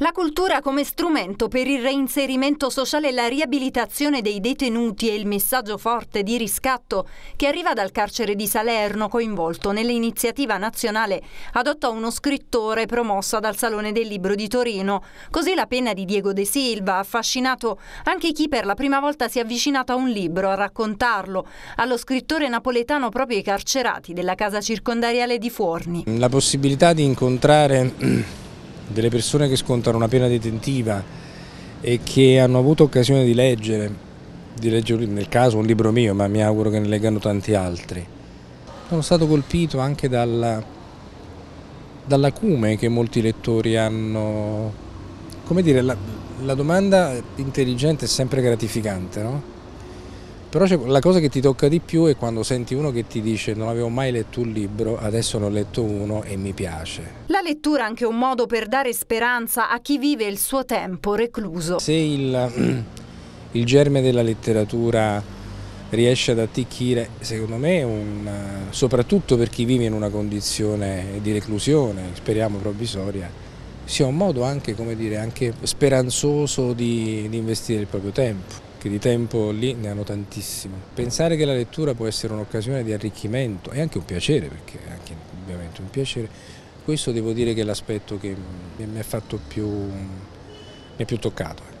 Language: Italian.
La cultura come strumento per il reinserimento sociale e la riabilitazione dei detenuti è il messaggio forte di riscatto che arriva dal carcere di Salerno coinvolto nell'iniziativa nazionale adotta uno scrittore promossa dal Salone del Libro di Torino. Così la penna di Diego De Silva ha affascinato anche chi per la prima volta si è avvicinato a un libro a raccontarlo, allo scrittore napoletano proprio i carcerati della casa circondariale di Fuorni. La possibilità di incontrare delle persone che scontano una pena detentiva e che hanno avuto occasione di leggere, di leggere nel caso un libro mio, ma mi auguro che ne leggano tanti altri. Sono stato colpito anche dalla, dall'acume che molti lettori hanno. Come dire, la, la domanda intelligente è sempre gratificante, no? Però la cosa che ti tocca di più è quando senti uno che ti dice non avevo mai letto un libro, adesso ne ho letto uno e mi piace. La lettura è anche un modo per dare speranza a chi vive il suo tempo recluso. Se il, il germe della letteratura riesce ad attecchire, secondo me, un, soprattutto per chi vive in una condizione di reclusione, speriamo provvisoria, sia un modo anche, dire, anche speranzoso di, di investire il proprio tempo che di tempo lì ne hanno tantissimo. Pensare che la lettura può essere un'occasione di arricchimento è anche un piacere, perché è anche ovviamente un piacere, questo devo dire che è l'aspetto che mi ha fatto più, mi è più toccato.